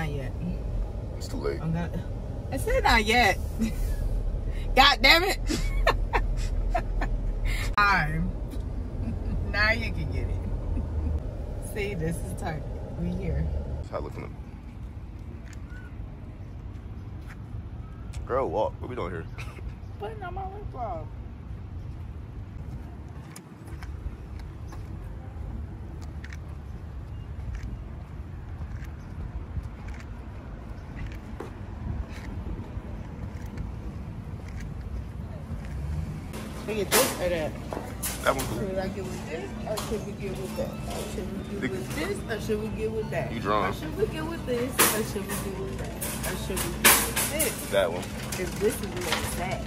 Not yet. It's too late. I'm. I said not yet. God damn it. Time. now you can get it. See, this is Target. We here. How I look from the Girl, walk. What we doing here? Putting on my lip gloss. Should we get this or that? That one. Should I get with this or should we get with that? Should we get with this or should we get with that? You drawn. Or should we get with this or should we get with that? Or should we get with this? That one. Because this is where it's at.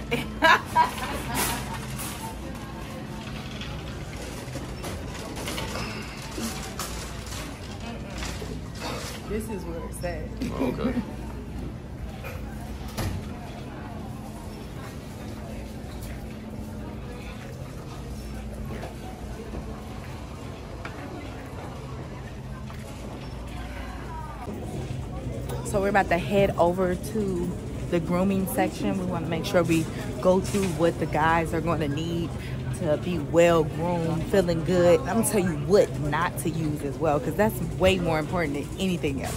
this is where it's at. Okay. So we're about to head over to the grooming section. We want to make sure we go through what the guys are going to need to be well groomed, feeling good. I'm gonna tell you what not to use as well, because that's way more important than anything else.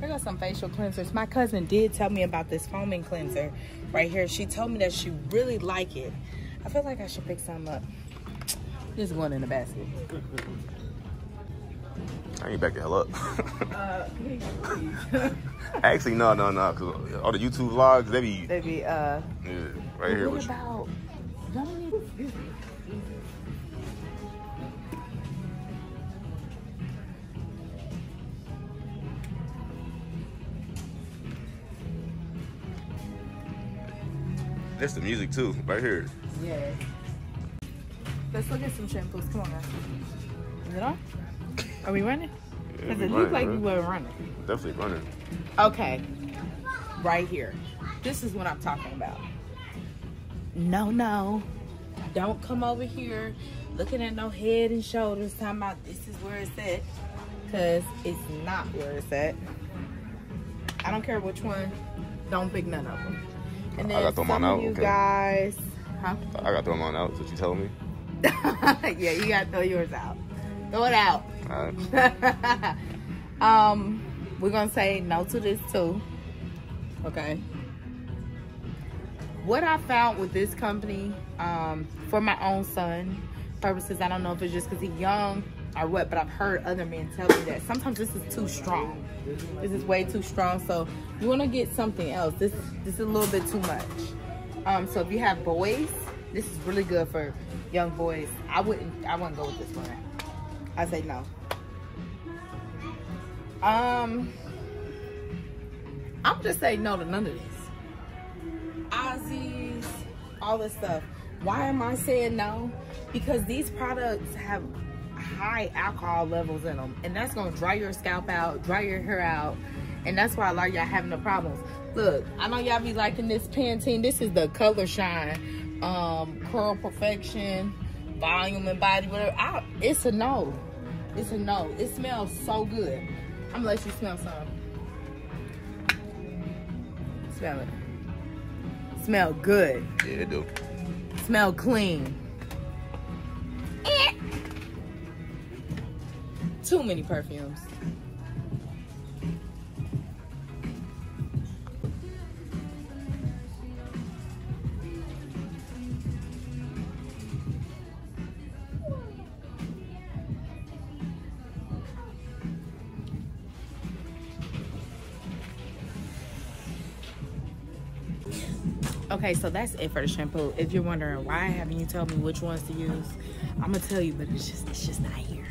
I got some facial cleansers. My cousin did tell me about this foaming cleanser right here. She told me that she really like it. I feel like I should pick some up. Just one in the basket. I ain't back the hell up. Uh, Actually, no, no, no. Cause all the YouTube vlogs, they be they be uh. yeah, right here. What you. about? Don't. That's the music too, right here. Yeah. Let's look at some shampoos. Come on, guys. Is it on? Are we running? Because it looked like we were running. Definitely running. Okay. Right here. This is what I'm talking about. No, no. Don't come over here looking at no head and shoulders talking about this is where it's at. Because it's not where it's at. I don't care which one. Don't pick none of them. And I gotta throw some out? you Okay. guys... Huh? I gotta throw mine out. Is what you telling me? yeah, you gotta throw yours out. Throw it out. Right. um, we're gonna say no to this too. Okay. What I found with this company, um, for my own son purposes, I don't know if it's just because he's young or what, but I've heard other men tell me that sometimes this is too strong. This is way too strong. So you want to get something else. This this is a little bit too much. Um, so if you have boys, this is really good for young boys. I wouldn't I wouldn't go with this one. I say no. Um, I'm just saying no to none of this. Aussies, all this stuff. Why am I saying no? Because these products have high alcohol levels in them, and that's gonna dry your scalp out, dry your hair out, and that's why a lot of y'all having the problems. Look, I know y'all be liking this Pantene. This is the Color Shine, um, Curl Perfection, Volume and Body, whatever. I, it's a no. It's a no. It smells so good. I'm gonna let you smell some. Smell it. Smell good. Yeah, it do. Smell clean. Eh. Too many perfumes. Okay, so that's it for the shampoo. If you're wondering why haven't you told me which ones to use, I'm gonna tell you, but it's just it's just not here.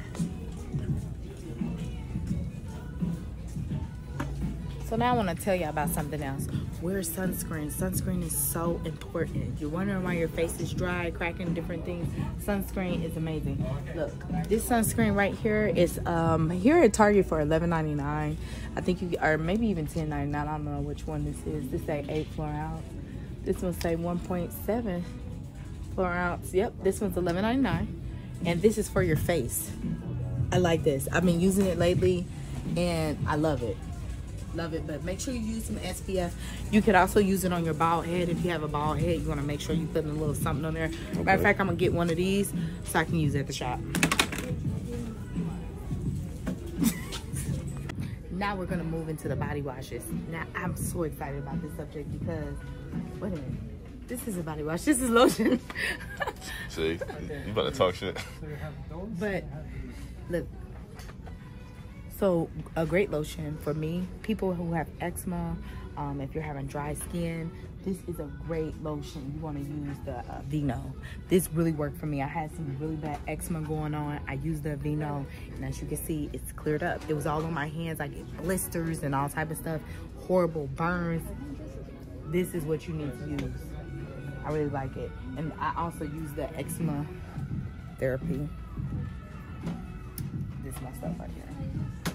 So now I want to tell you about something else. Wear sunscreen. Sunscreen is so important. If you're wondering why your face is dry, cracking, different things, sunscreen is amazing. Look, this sunscreen right here is um here at Target for $11.99. I think you or maybe even $10.99. I don't know which one this is. This say eight fluor ounce. This one say 1.7 fluor ounce. Yep, this one's $11.99. And this is for your face. I like this. I've been using it lately and I love it. Love it, but make sure you use some SPF. You could also use it on your bald head. If you have a bald head, you want to make sure you put a little something on there. Matter of fact, I'm gonna get one of these so I can use it at the shop. now we're gonna move into the body washes. Now I'm so excited about this subject because wait a minute. This is a body wash. This is lotion. See, you about to talk shit. but look, so a great lotion for me, people who have eczema, um, if you're having dry skin, this is a great lotion. You want to use the uh, Aveeno. This really worked for me. I had some really bad eczema going on. I used the Aveeno, and as you can see, it's cleared up. It was all on my hands. I get blisters and all type of stuff, horrible burns. This is what you need to use. I really like it. And I also use the eczema therapy. This is my stuff right here.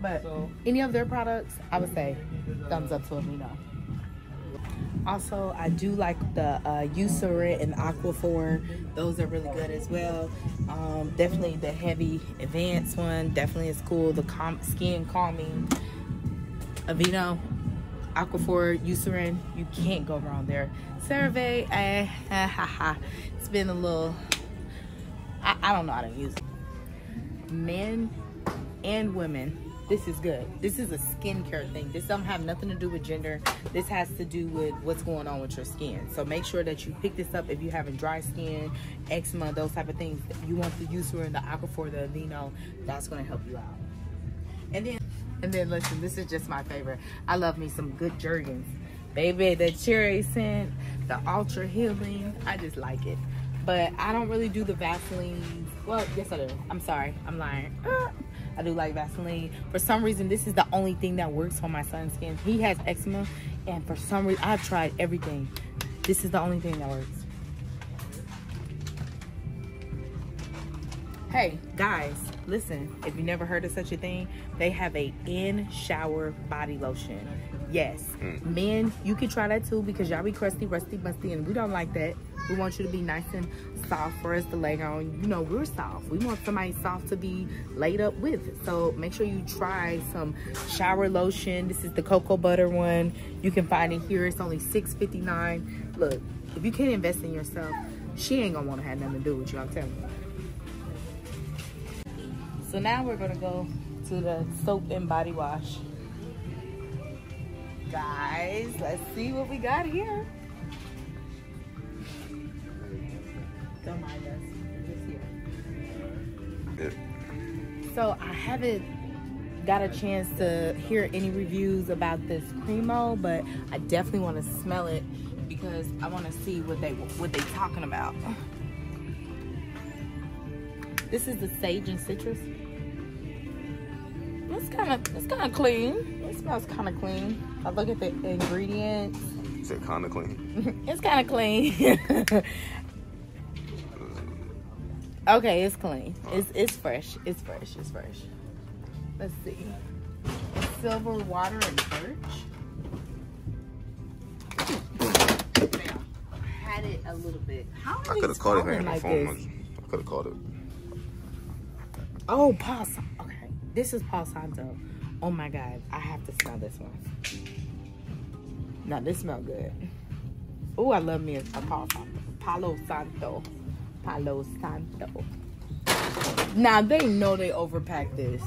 But any of their products, I would say thumbs up to Aveeno. Also, I do like the uh, Eucerin and Aquaphor. Those are really good as well. Um, definitely the heavy advanced one. Definitely is cool. The calm, skin calming. Aveeno, Aquaphor, Eucerin. You can't go wrong there. CeraVe, eh, ha, ha. It's been a little... I, I don't know how to use it. Men and women this is good. This is a skincare thing. This don't have nothing to do with gender. This has to do with what's going on with your skin. So make sure that you pick this up if you're having dry skin, eczema, those type of things. You want the Eucerin, the Aquaphor, the Aveeno. That's going to help you out. And then, and then listen, this is just my favorite. I love me some good Jergens. Baby, the cherry scent, the ultra healing. I just like it. But I don't really do the Vaseline. Well, yes I do. I'm sorry. I'm lying. Ah. I do like Vaseline. For some reason, this is the only thing that works for my son's skin. He has eczema, and for some reason, I've tried everything. This is the only thing that works. Hey, guys, listen, if you never heard of such a thing, they have a in-shower body lotion. Yes, mm. men, you can try that too because y'all be crusty, rusty, musty, and we don't like that. We want you to be nice and soft for us to lay on. You know, we're soft. We want somebody soft to be laid up with. So make sure you try some shower lotion. This is the cocoa butter one. You can find it here. It's only $6.59. Look, if you can't invest in yourself, she ain't gonna wanna have nothing to do with you, I'm telling you. So now we're gonna go to the soap and body wash. Guys, let's see what we got here. Don't mind us. Here. So I haven't got a chance to hear any reviews about this Cremo, but I definitely want to smell it because I want to see what they what they talking about. This is the sage and citrus. It's kind of it's kind of clean. It smells kind of clean. I look at the ingredients. Is it kind of clean? it's kind of clean. Okay, it's clean. It's it's fresh. It's fresh. It's fresh. Let's see. Silver water and birch. Now, had it a little bit. How I could have called it like phone. I could have called it. Oh, Paul. This is Palo Santo. Oh my God, I have to smell this one. Now this smells good. Oh, I love me a, a Palo Santo. Palo Santo. Palo Santo. Now they know they overpacked this.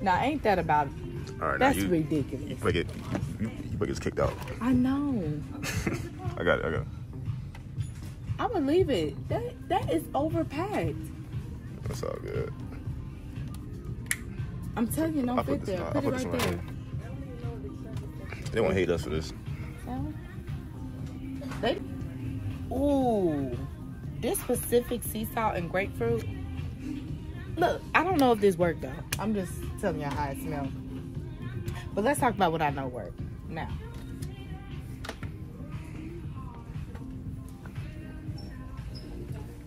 Now ain't that about? All right, that's you, ridiculous. You get you, you get kicked out. I know. I got it. I got it. I leave it. That that is overpacked. That's all good. I'm telling you, don't fit there. Put, it right there. They won't hate us for this. They. Ooh this specific sea salt and grapefruit, look, I don't know if this worked though. I'm just telling y'all how it smells. But let's talk about what I know worked now.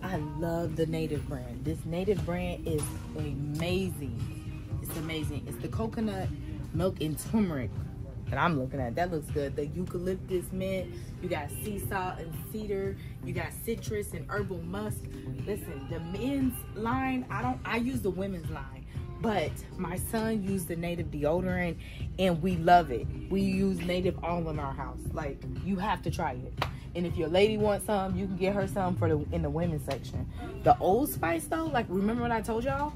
I love the native brand. This native brand is amazing. It's amazing. It's the coconut milk and turmeric that I'm looking at. That looks good. The eucalyptus mint, you got sea salt and cedar, you got citrus and herbal musk. Listen, the men's line, I don't I use the women's line. But my son used the native deodorant and we love it. We use native all in our house. Like you have to try it. And if your lady wants some, you can get her some for the in the women's section. The Old Spice though, like remember what I told y'all?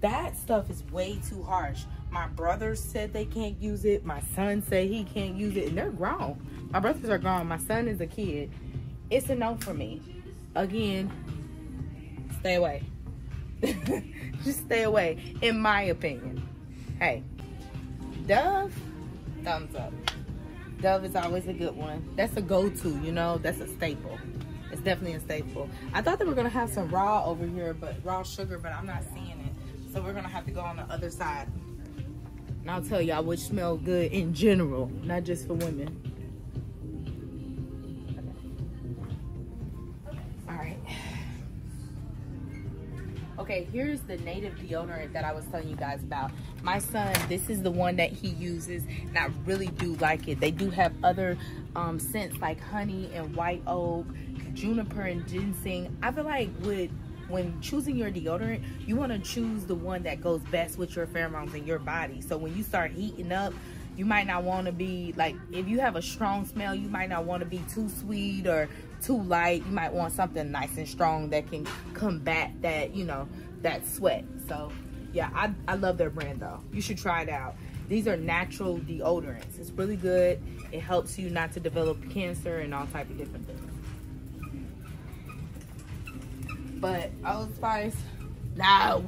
That stuff is way too harsh. My brothers said they can't use it. My son said he can't use it, and they're grown. My brothers are grown. My son is a kid. It's a no for me. Again, stay away. Just stay away, in my opinion. Hey, Dove, thumbs up. Dove is always a good one. That's a go-to, you know. That's a staple. It's definitely a staple. I thought they were gonna have some raw over here, but raw sugar, but I'm not seeing. So we're gonna have to go on the other side. And I'll tell y'all which smell good in general, not just for women. All right. Okay, here's the native deodorant that I was telling you guys about. My son, this is the one that he uses, and I really do like it. They do have other um, scents like honey and white oak, juniper and ginseng. I feel like with when choosing your deodorant, you want to choose the one that goes best with your pheromones in your body. So when you start heating up, you might not want to be like if you have a strong smell, you might not want to be too sweet or too light. You might want something nice and strong that can combat that, you know, that sweat. So yeah, I, I love their brand though. You should try it out. These are natural deodorants. It's really good. It helps you not to develop cancer and all type of different things. But Old Spice, no.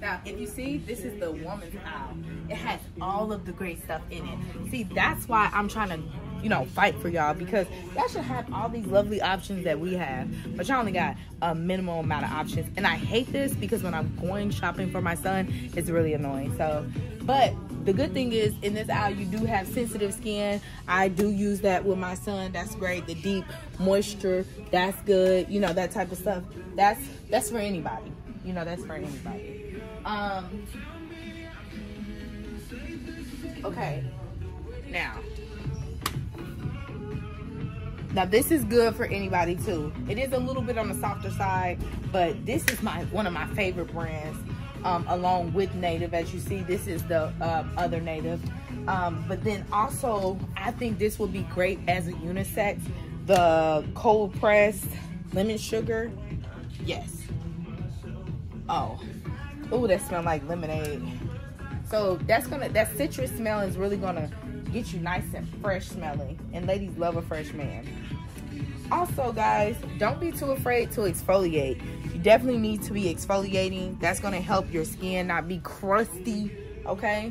Now, if you see, this is the woman's aisle. It has all of the great stuff in it. See, that's why I'm trying to, you know, fight for y'all because y'all should have all these lovely options that we have. But y'all only got a minimal amount of options. And I hate this because when I'm going shopping for my son, it's really annoying. So, but the good thing is in this aisle you do have sensitive skin. I do use that with my son that's great. The deep moisture that's good. You know that type of stuff. That's that's for anybody. You know that's for anybody. Um okay. Now. Now this is good for anybody too. It is a little bit on the softer side but this is my one of my favorite brands um, along with native. As you see this is the uh, other native. Um, but then also I think this will be great as a unisex. The cold pressed lemon sugar. Yes. Oh. Oh that smell like lemonade. So that's gonna that citrus smell is really gonna get you nice and fresh smelling. And ladies love a fresh man also guys don't be too afraid to exfoliate You definitely need to be exfoliating. That's going to help your skin not be crusty, okay?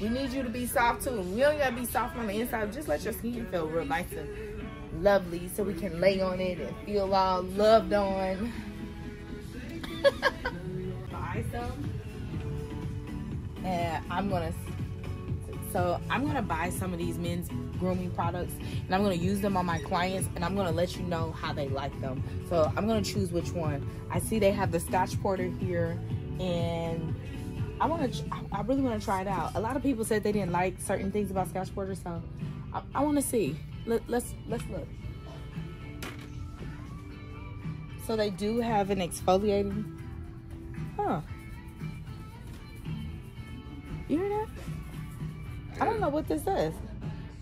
We need you to be soft too. We don't gotta be soft on the inside. Just let your skin feel real nice and lovely so we can lay on it and feel all loved on. Buy some. And I'm gonna so I'm gonna buy some of these men's grooming products and I'm gonna use them on my clients and I'm gonna let you know how they like them. So I'm gonna choose which one. I see they have the Scotch Porter here and I want to, I really want to try it out. A lot of people said they didn't like certain things about Scotch Porter, so I, I want to see. Let, let's let's look. So they do have an exfoliating. Huh. You hear that? I don't know what this is.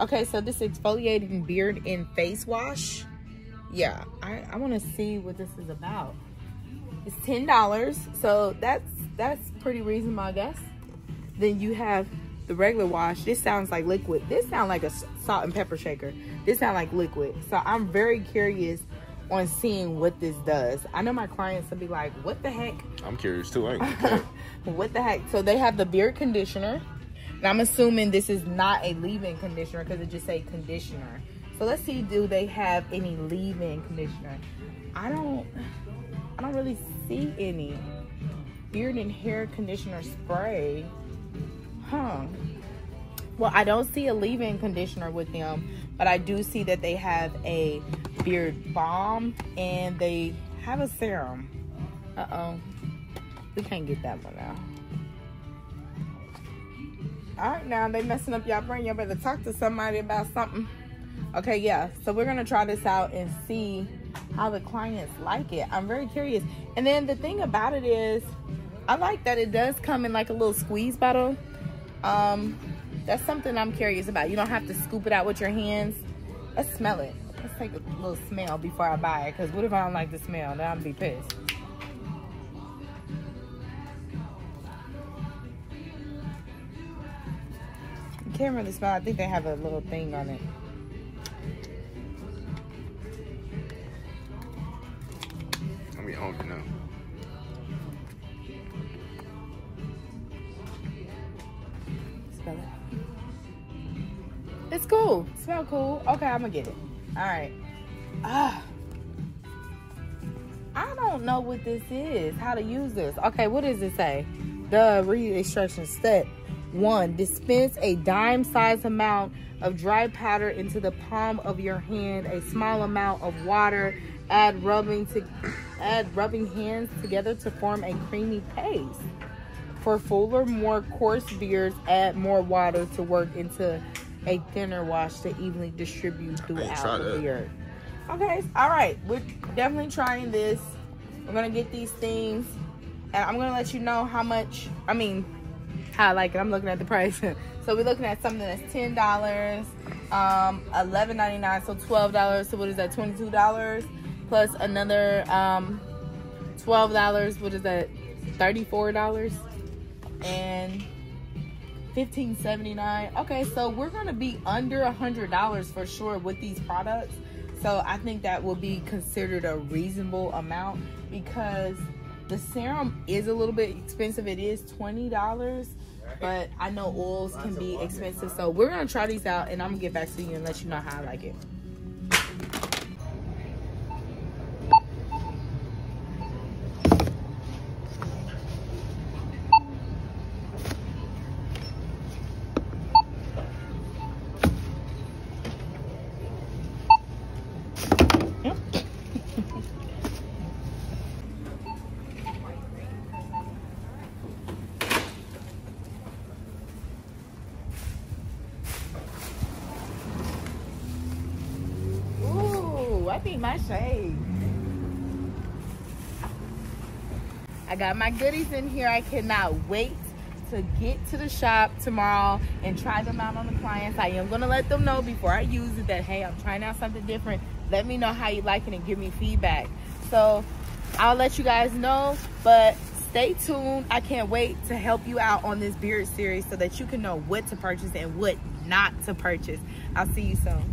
Okay, so this exfoliating beard and face wash. Yeah, I, I want to see what this is about. It's ten dollars, so that's that's pretty reasonable, I guess. Then you have the regular wash. This sounds like liquid. This sounds like a salt and pepper shaker. This sounds like liquid. So I'm very curious on seeing what this does. I know my clients will be like, "What the heck?" I'm curious too. What the heck? So they have the beard conditioner and I'm assuming this is not a leave-in conditioner because it just say conditioner. So let's see, do they have any leave-in conditioner? I don't, I don't really see any. Beard and hair conditioner spray. Huh. Well, I don't see a leave-in conditioner with them, but I do see that they have a beard balm and they have a serum. Uh-oh. We can't get that one now. All right, now they messing up y'all brain. Y'all better talk to somebody about something. Okay, yeah. So we're gonna try this out and see how the clients like it. I'm very curious. And then the thing about it is, I like that it does come in like a little squeeze bottle. Um, that's something I'm curious about. You don't have to scoop it out with your hands. Let's smell it. Let's take a little smell before I buy it. Cause what if I don't like the smell? Then I'm gonna be pissed. Can't really smell. I think they have a little thing on it. I'm getting hungry now. Smell it. It's cool. Smell cool. Okay, I'm gonna get it. All right. Ah. I don't know what this is. How to use this? Okay, what does it say? The read instructions. Step one: dispense a dime-sized amount of dry powder into the palm of your hand. A small amount of water. Add rubbing to add rubbing hands together to form a creamy paste. For fuller, more coarse beards, add more water to work into a thinner wash to evenly distribute throughout the beard. Okay, all right, we're definitely trying this. We're gonna get these things, and I'm gonna let you know how much. I mean, how I like it. I'm looking at the price. so we're looking at something that's ten dollars, um, eleven ninety nine, so twelve dollars. So what is that? Twenty two dollars plus another um, twelve dollars. What is that? Thirty four dollars and fifteen seventy nine. Okay, so we're gonna be under a hundred dollars for sure with these products. So I think that will be considered a reasonable amount because the serum is a little bit expensive. It is twenty dollars, but I know oils can be expensive. So we're gonna try these out, and I'm gonna get back to you and let you know how I like it. Yep. Ooh, I need my shade. I got my goodies in here. I cannot wait to get to the shop tomorrow and try them out on the clients. I am gonna let them know before I use it that hey, I'm trying out something different. Let me know how you like it and give me feedback. So I'll let you guys know, but stay tuned. I can't wait to help you out on this beard series so that you can know what to purchase and what not to purchase. I'll see you soon.